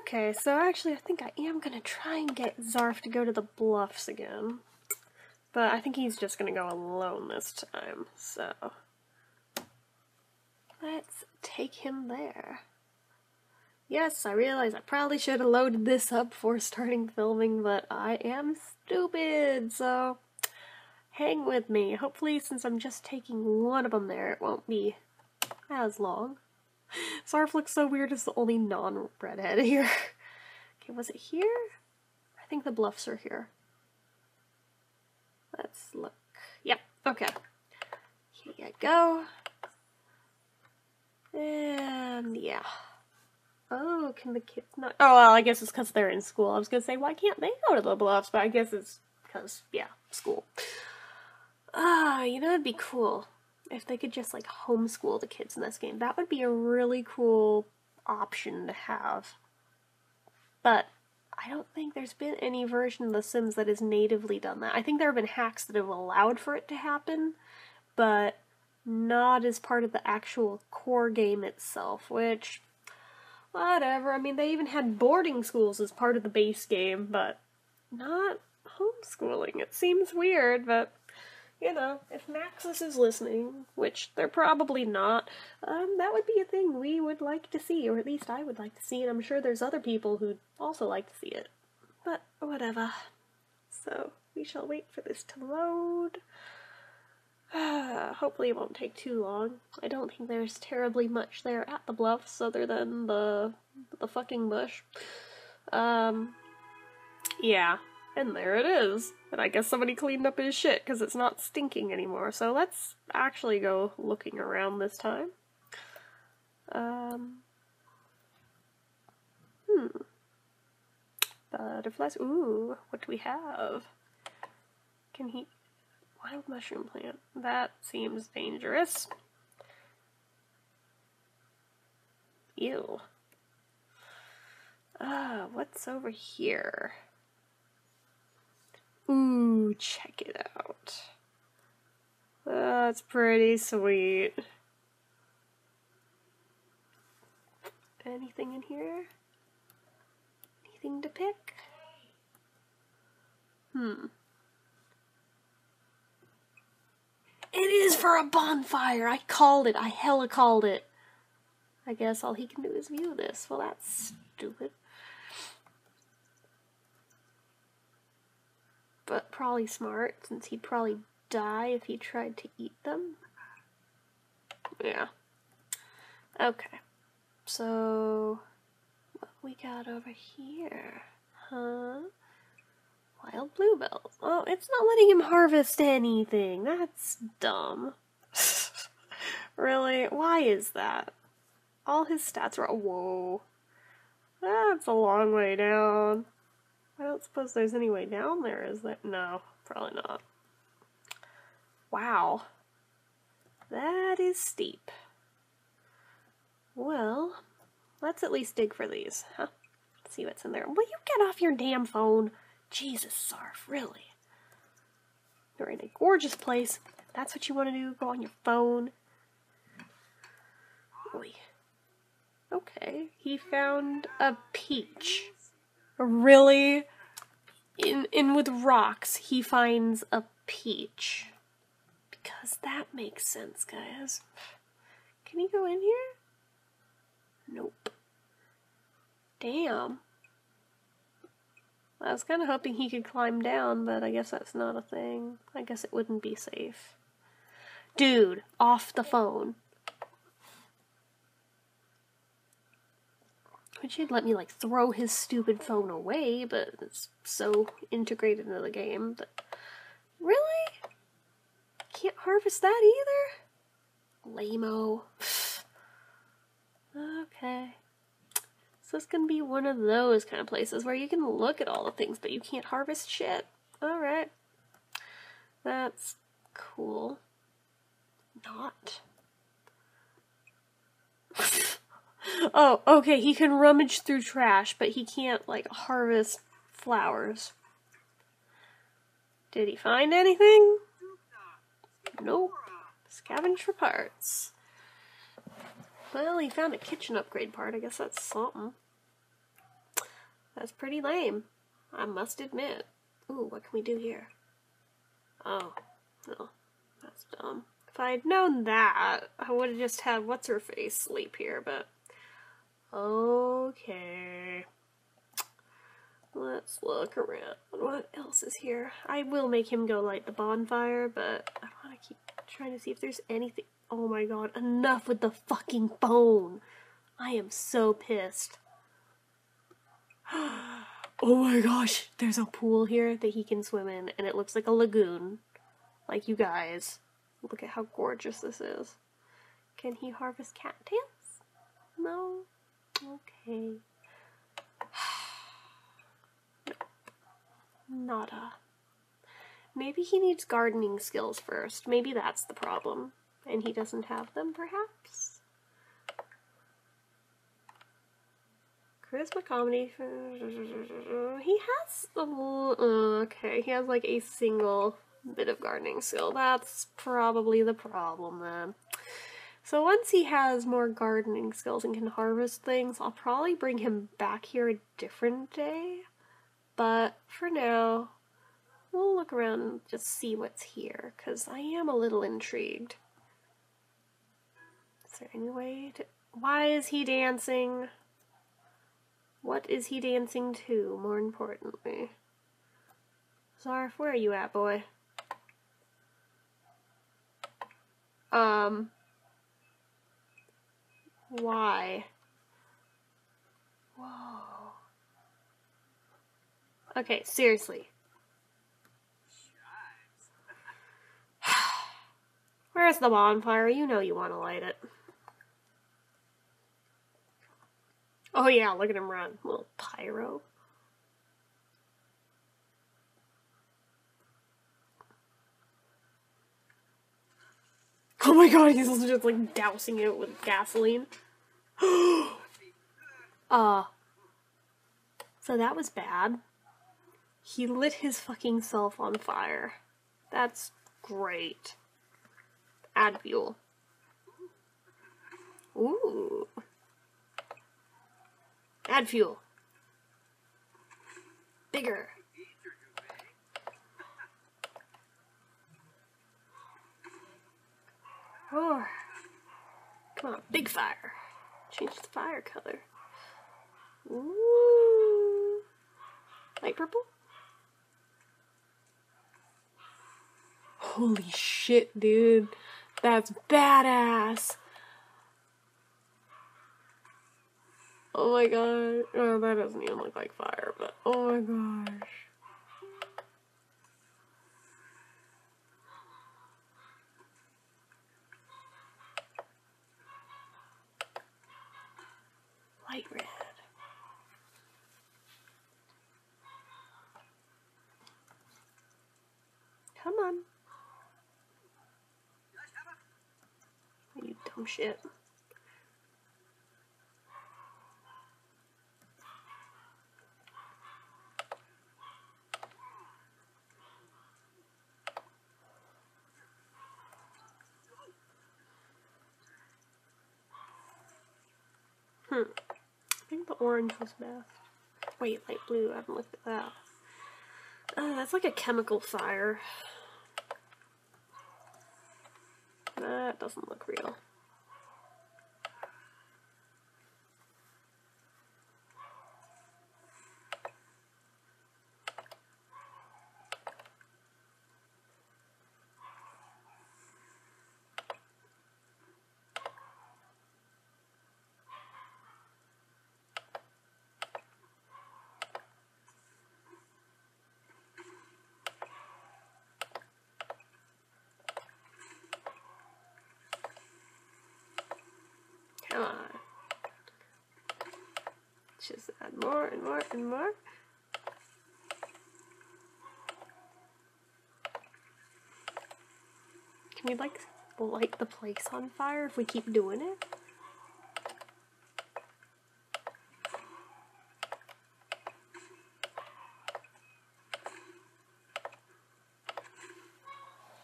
Okay, so actually I think I am gonna try and get Zarf to go to the bluffs again. But I think he's just gonna go alone this time, so... Let's take him there. Yes, I realize I probably should have loaded this up before starting filming, but I am stupid, so hang with me. Hopefully, since I'm just taking one of them there, it won't be as long. Zarf looks so weird as the only non-redhead here. okay, was it here? I think the bluffs are here. Let's look. Yep, okay. Here you go. And yeah. Oh, can the kids not? Oh, well, I guess it's because they're in school. I was gonna say, why can't they go to the bluffs? But I guess it's because, yeah, school. Ah, you know, it'd be cool if they could just like homeschool the kids in this game. That would be a really cool option to have. But I don't think there's been any version of The Sims that has natively done that. I think there have been hacks that have allowed for it to happen, but not as part of the actual core game itself, which whatever. I mean, they even had boarding schools as part of the base game, but not homeschooling. It seems weird, but you know, if Maxis is listening, which they're probably not, um, that would be a thing we would like to see, or at least I would like to see, and I'm sure there's other people who'd also like to see it. But whatever. So we shall wait for this to load. Hopefully it won't take too long. I don't think there's terribly much there at the bluffs other than the the fucking bush. Um yeah, and there it is. And I guess somebody cleaned up his shit because it's not stinking anymore. So let's actually go looking around this time. Um Hmm. Butterflies. Ooh, what do we have? Can he Wild mushroom plant. That seems dangerous. Ew. Ah, what's over here? Ooh, check it out. That's pretty sweet. Anything in here? Anything to pick? Hmm. It is for a bonfire. I called it. I hella called it. I guess all he can do is view this. Well, that's stupid. But probably smart, since he'd probably die if he tried to eat them. Yeah. Okay. So, what we got over here? Huh? Wild bluebells. Oh, it's not letting him harvest anything. That's dumb. really? Why is that? All his stats are. Whoa. That's a long way down. I don't suppose there's any way down there, is there? No, probably not. Wow. That is steep. Well, let's at least dig for these, huh? See what's in there. Will you get off your damn phone? Jesus, Zarf, really? You're in a gorgeous place. That's what you want to do. Go on your phone. Oy. Okay, he found a peach. Really? In in with rocks, he finds a peach. Because that makes sense, guys. Can he go in here? Nope. Damn. I was kind of hoping he could climb down, but I guess that's not a thing. I guess it wouldn't be safe. Dude, off the phone. Which he'd let me like throw his stupid phone away, but it's so integrated into the game that really can't harvest that either. Lameo. okay. So it's gonna be one of those kind of places where you can look at all the things, but you can't harvest shit. Alright. That's cool. Not. oh, okay, he can rummage through trash, but he can't, like, harvest flowers. Did he find anything? Nope. Scavenge for parts. Well, he found a kitchen upgrade part. I guess that's something. That's pretty lame. I must admit. Ooh, what can we do here? Oh, no. That's dumb. If I'd known that, I would have just had what's her face sleep here, but okay. Let's look around. What else is here? I will make him go light the bonfire, but I want to keep trying to see if there's anything. Oh my god, enough with the fucking phone! I am so pissed. oh my gosh, there's a pool here that he can swim in, and it looks like a lagoon. Like you guys. Look at how gorgeous this is. Can he harvest cattails? No? Okay. Nada. Maybe he needs gardening skills first. Maybe that's the problem. And he doesn't have them, perhaps? Charisma comedy. He has a uh, okay. He has like a single bit of gardening skill. That's probably the problem then. So once he has more gardening skills and can harvest things, I'll probably bring him back here a different day. But for now, we'll look around and just see what's here, because I am a little intrigued. Is there any way to... Why is he dancing? What is he dancing to, more importantly? Zarf, where are you at, boy? Um... Why? Whoa. Okay, seriously. Where's the bonfire? You know you want to light it. Oh yeah, look at him run. Little pyro. Oh my god, he's just like dousing it with gasoline. uh. So that was bad. He lit his fucking self on fire. That's great. Add fuel. Ooh. Add fuel. Bigger. Oh. Come on, big fire. Change the fire color. Ooh. Light purple? Holy shit, dude. That's badass. Oh my god. Oh, that doesn't even look like fire, but oh my gosh. Light red. Come on. You dumb shit. Hmm. I think the orange was best. Wait, light blue. I haven't looked at that. Uh, that's like a chemical fire. That doesn't look real. Come on. Just add more and more and more. Can we like light the place on fire if we keep doing it?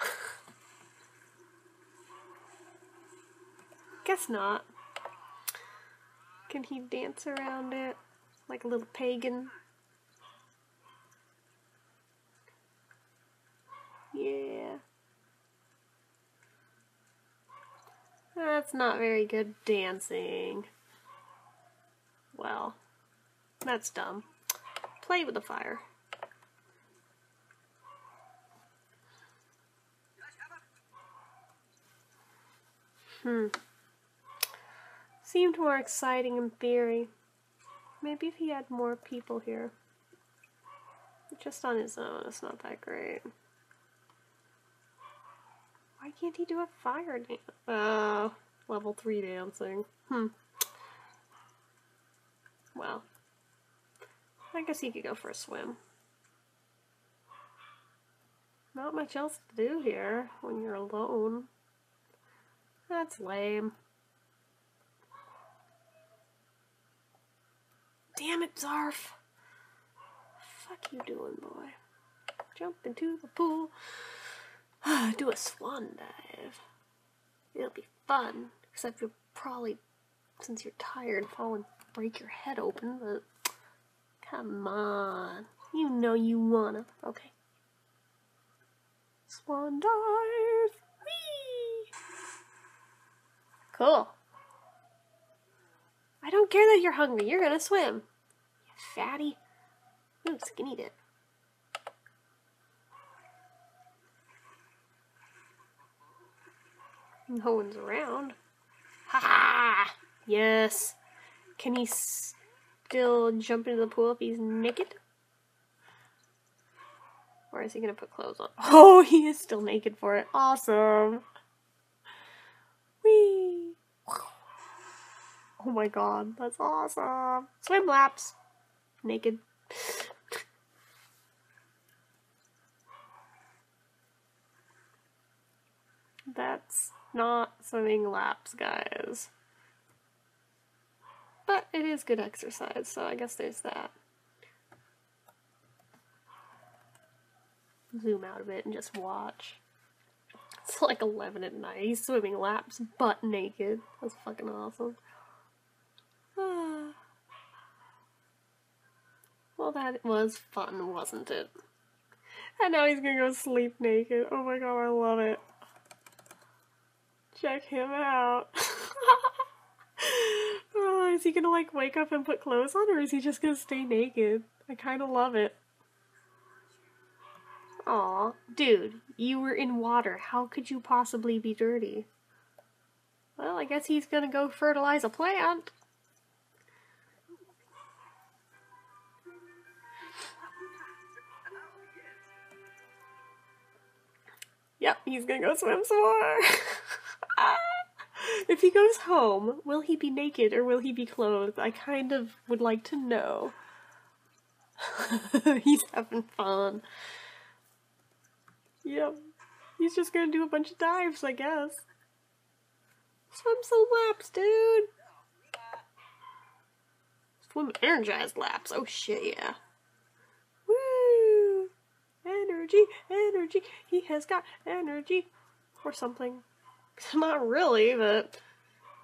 Guess not. Can he dance around it like a little pagan? Yeah. That's not very good dancing. Well, that's dumb. Play with the fire. Hmm. Seemed more exciting in theory. Maybe if he had more people here. Just on his own, it's not that great. Why can't he do a fire dance? Uh, level 3 dancing. Hmm. Well. I guess he could go for a swim. Not much else to do here when you're alone. That's lame. Damn it, Zarf. Fuck you doing, boy? Jump into the pool. Do a swan dive. It'll be fun. Except you'll probably, since you're tired, fall and break your head open, but come on. You know you wanna. Okay. Swan dive. Whee! Cool. I don't care that you're hungry. You're gonna swim. Fatty. Ooh, skinny dip. No one's around. Ha ha! Yes. Can he still jump into the pool if he's naked? Or is he gonna put clothes on? Oh, he is still naked for it. Awesome. Whee! Oh my god, that's awesome. Swim laps. Naked. That's not swimming laps, guys. But it is good exercise, so I guess there's that. Zoom out a bit and just watch. It's like 11 at night. He's swimming laps butt naked. That's fucking awesome. Well, that was fun, wasn't it? And now he's gonna go sleep naked. Oh my god, I love it. Check him out. oh, is he gonna like wake up and put clothes on or is he just gonna stay naked? I kinda love it. Aw, dude, you were in water. How could you possibly be dirty? Well, I guess he's gonna go fertilize a plant. Yep, he's gonna go swim some more. if he goes home, will he be naked or will he be clothed? I kind of would like to know. he's having fun. Yep. He's just gonna do a bunch of dives, I guess. Swim some laps, dude. Swim energized laps. Oh shit, yeah. Energy, energy. He has got energy. Or something. Not really, but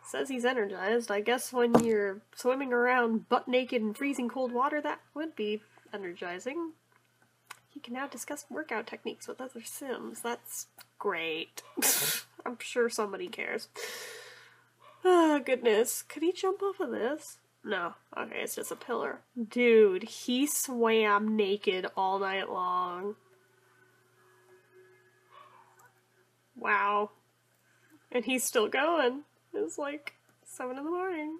says he's energized. I guess when you're swimming around butt naked in freezing cold water, that would be energizing. He can now discuss workout techniques with other Sims. That's great. I'm sure somebody cares. Oh, goodness. Could he jump off of this? No. Okay, it's just a pillar. Dude, he swam naked all night long. Wow. And he's still going. It's like 7 in the morning.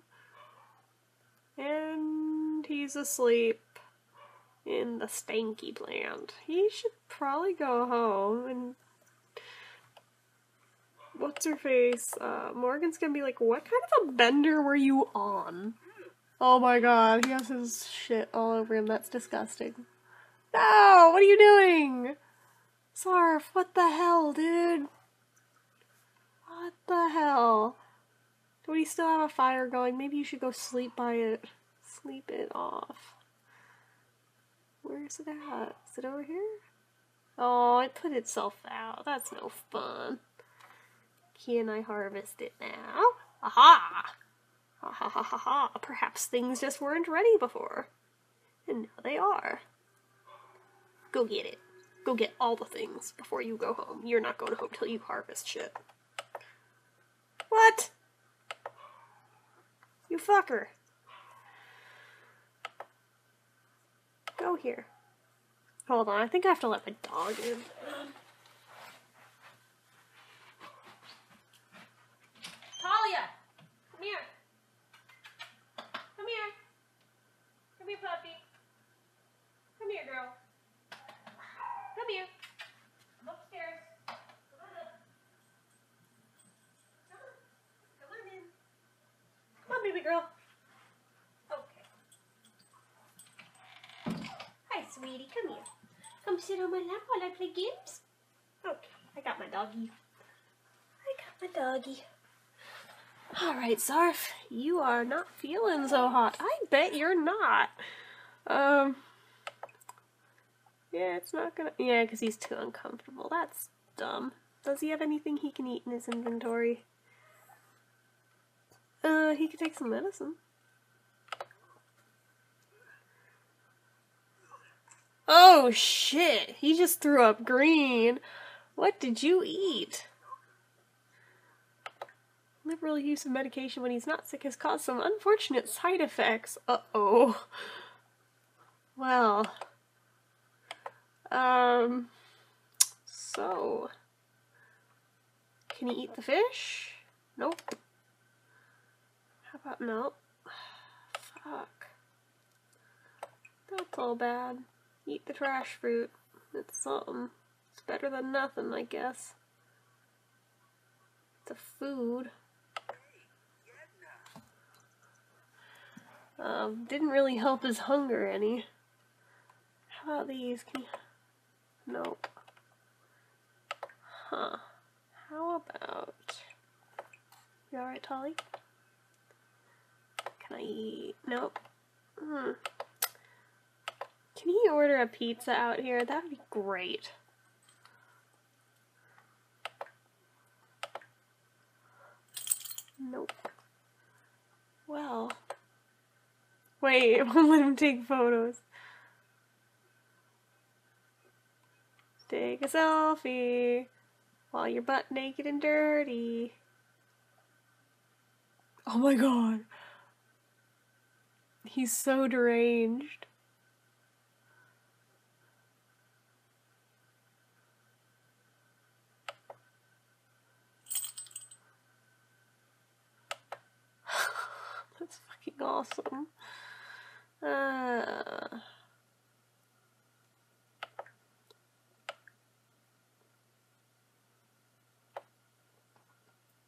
And he's asleep in the stanky plant. He should probably go home and what's her face? Uh, Morgan's gonna be like, what kind of a bender were you on? Oh my god, he has his shit all over him. That's disgusting. No, what are you doing? Zarf, what the hell, dude? What the hell? Do we still have a fire going? Maybe you should go sleep by it. Sleep it off. Where is it at? Is it over here? Oh, it put itself out. That's no fun. Can I harvest it now? Aha! Ha ha ha ha ha. Perhaps things just weren't ready before. And now they are. Go get it. Go get all the things before you go home. You're not going home till you harvest shit. What? You fucker. Go here. Hold on, I think I have to let my dog in. Talia! Come here. Come here. Come here, puppy. Come here, girl. Come here. I'm upstairs. Come on up. Come on. Come on in. Come on, baby girl. Okay. Hi, sweetie. Come here. Come sit on my lap while I play games. Okay. I got my doggy. I got my doggy. Alright, Zarf. You are not feeling so hot. I bet you're not. Um. Yeah, it's not gonna. Yeah, because he's too uncomfortable. That's dumb. Does he have anything he can eat in his inventory? Uh, he could take some medicine. Oh shit! He just threw up green. What did you eat? Liberal use of medication when he's not sick has caused some unfortunate side effects. Uh oh. Well. Um. So. Can he eat the fish? Nope. How about no? Fuck. That's all bad. Eat the trash fruit. It's something. It's better than nothing, I guess. It's a food. Um, didn't really help his hunger any. How about these? Can you... Nope. Huh. How about... You alright, Tolly? Can I eat? Nope. Hmm. Can he order a pizza out here? That would be great. Nope. Well. Wait, won't let him take photos. Take a selfie while you're butt naked and dirty. Oh my god. He's so deranged. That's fucking awesome. Uh,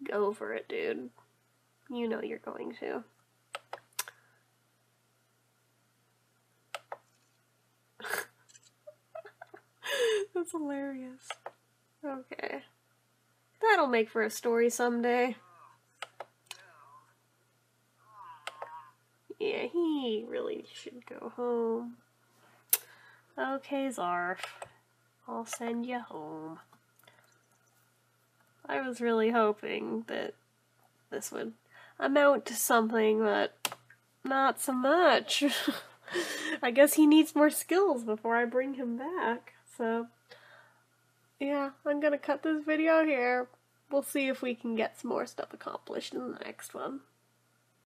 go for it, dude. You know you're going to. That's hilarious. Okay. That'll make for a story someday. Yeah, he really should go home. Okay, Zarf. I'll send you home. I was really hoping that this would amount to something, but not so much. I guess he needs more skills before I bring him back. So, yeah, I'm gonna cut this video here. We'll see if we can get some more stuff accomplished in the next one.